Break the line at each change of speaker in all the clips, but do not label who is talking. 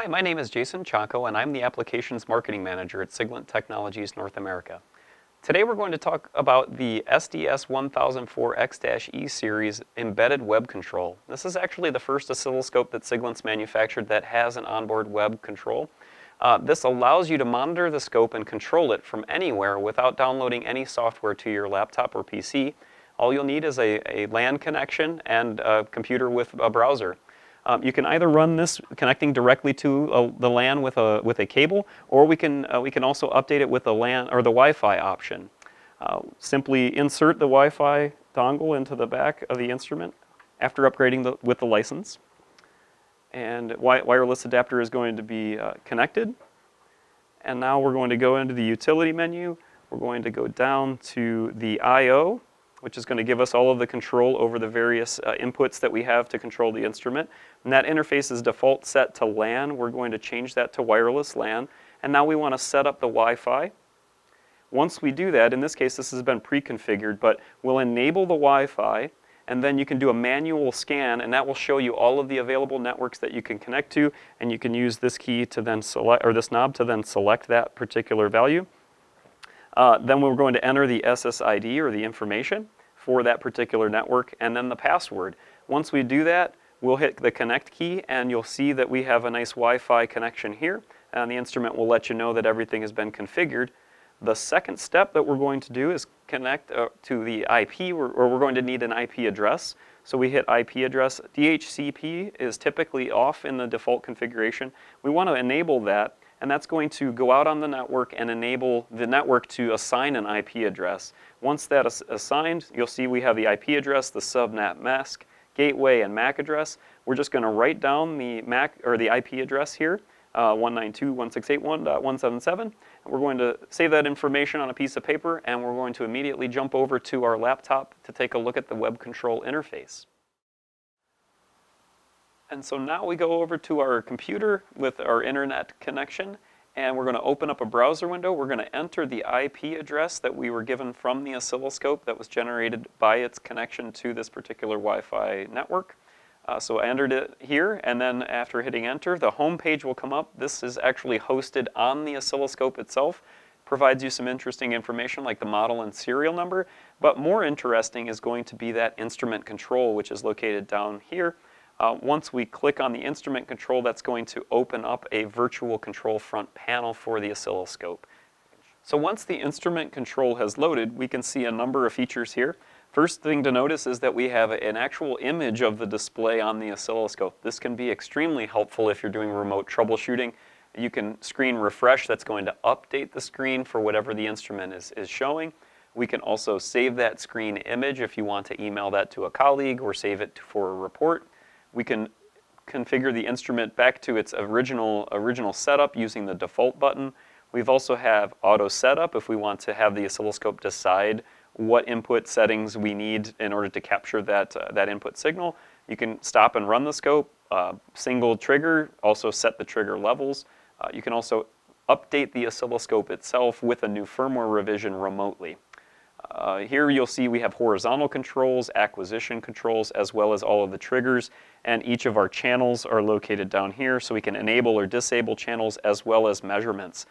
Hi, my name is Jason Chonko, and I'm the Applications Marketing Manager at Siglent Technologies North America. Today we're going to talk about the SDS 1004X-E series embedded web control. This is actually the first oscilloscope that Siglent's manufactured that has an onboard web control. Uh, this allows you to monitor the scope and control it from anywhere without downloading any software to your laptop or PC. All you'll need is a, a LAN connection and a computer with a browser. Um, you can either run this connecting directly to a, the LAN with a, with a cable, or we can, uh, we can also update it with the LAN or the Wi-Fi option. Uh, simply insert the Wi-Fi dongle into the back of the instrument after upgrading the, with the license. And wi wireless adapter is going to be uh, connected. And now we're going to go into the utility menu. We're going to go down to the I.O which is going to give us all of the control over the various uh, inputs that we have to control the instrument. And that interface is default set to LAN. We're going to change that to wireless LAN. And now we want to set up the Wi-Fi. Once we do that, in this case this has been pre-configured, but we'll enable the Wi-Fi and then you can do a manual scan and that will show you all of the available networks that you can connect to and you can use this key to then select, or this knob to then select that particular value. Uh, then we're going to enter the SSID or the information for that particular network and then the password. Once we do that, we'll hit the connect key and you'll see that we have a nice Wi-Fi connection here and the instrument will let you know that everything has been configured. The second step that we're going to do is connect uh, to the IP, or, or we're going to need an IP address. So we hit IP address. DHCP is typically off in the default configuration. We want to enable that and that's going to go out on the network and enable the network to assign an IP address. Once that is assigned, you'll see we have the IP address, the subnet mask, gateway, and MAC address. We're just going to write down the MAC or the IP address here, uh, 192.168.1.177. We're going to save that information on a piece of paper, and we're going to immediately jump over to our laptop to take a look at the web control interface. And so now we go over to our computer with our internet connection and we're going to open up a browser window. We're going to enter the IP address that we were given from the oscilloscope that was generated by its connection to this particular Wi-Fi network. Uh, so I entered it here, and then after hitting enter, the home page will come up. This is actually hosted on the oscilloscope itself. Provides you some interesting information like the model and serial number, but more interesting is going to be that instrument control, which is located down here. Uh, once we click on the instrument control, that's going to open up a virtual control front panel for the oscilloscope. So once the instrument control has loaded, we can see a number of features here. First thing to notice is that we have an actual image of the display on the oscilloscope. This can be extremely helpful if you're doing remote troubleshooting. You can screen refresh, that's going to update the screen for whatever the instrument is, is showing. We can also save that screen image if you want to email that to a colleague or save it for a report. We can configure the instrument back to its original, original setup using the default button. We've also have auto setup if we want to have the oscilloscope decide what input settings we need in order to capture that, uh, that input signal. You can stop and run the scope, uh, single trigger, also set the trigger levels. Uh, you can also update the oscilloscope itself with a new firmware revision remotely. Uh, here you'll see we have horizontal controls, acquisition controls, as well as all of the triggers, and each of our channels are located down here, so we can enable or disable channels as well as measurements.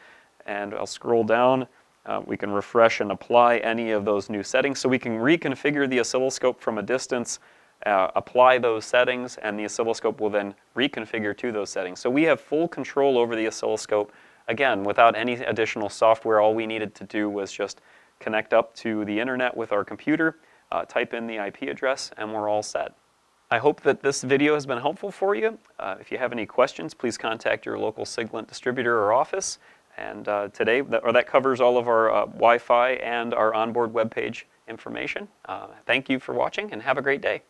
And I'll scroll down. Uh, we can refresh and apply any of those new settings, so we can reconfigure the oscilloscope from a distance, uh, apply those settings, and the oscilloscope will then reconfigure to those settings. So we have full control over the oscilloscope. Again, without any additional software, all we needed to do was just connect up to the internet with our computer, uh, type in the IP address, and we're all set. I hope that this video has been helpful for you. Uh, if you have any questions, please contact your local Siglent distributor or office. And uh, today, that, or that covers all of our uh, Wi-Fi and our onboard web page information. Uh, thank you for watching and have a great day.